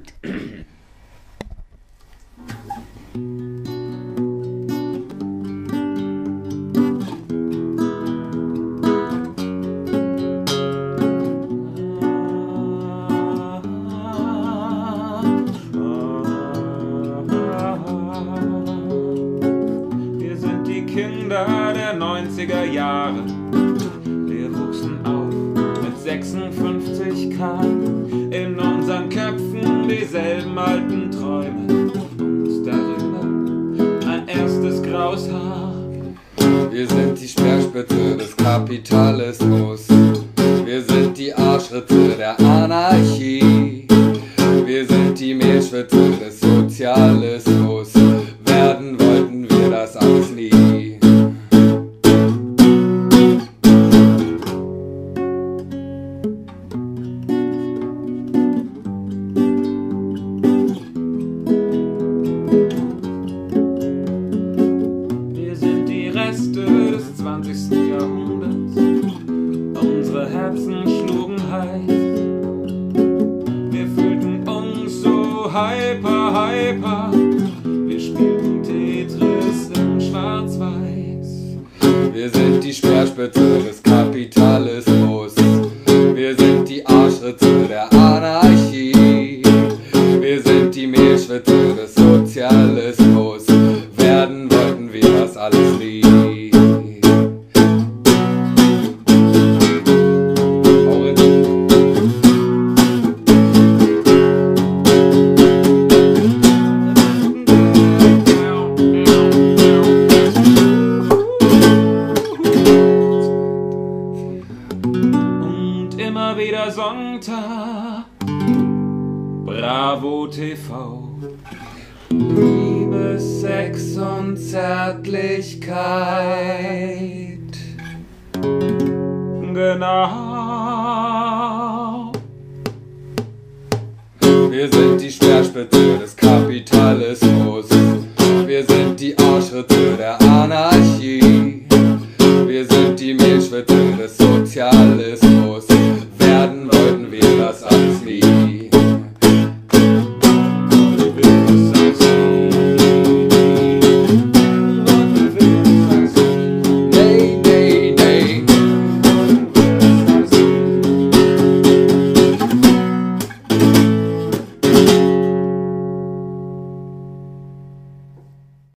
gut. Wir sind die Kinder der 90er Jahre. Wir wuchsen auf mit 56 K. Köpfen dieselben alten Träume. Und darüber ein erstes graues Haar. Wir sind die Speerspitze des Kapitalismus. Wir sind die Arschritte der Anarchie. Wir sind die Mehlschwitze die Reste des 20. Jahrhunderts. Unsere Herzen schlugen heiß. Wir fühlten uns so hyper, hyper. Wir spielten Tetris in Schwarz-Weiß. Wir sind die Speerspitze des Kapitalismus. Das alles rein. Und immer wieder Sonntag. Bravo TV an Zärtlichkeit. Genau. Wir sind die Speerspitze des Kapitalismus. Wir sind die Arschritte der Anarchie. Wir sind die Milchschritte des Sozialismus. Werden wollten wir das alles nie.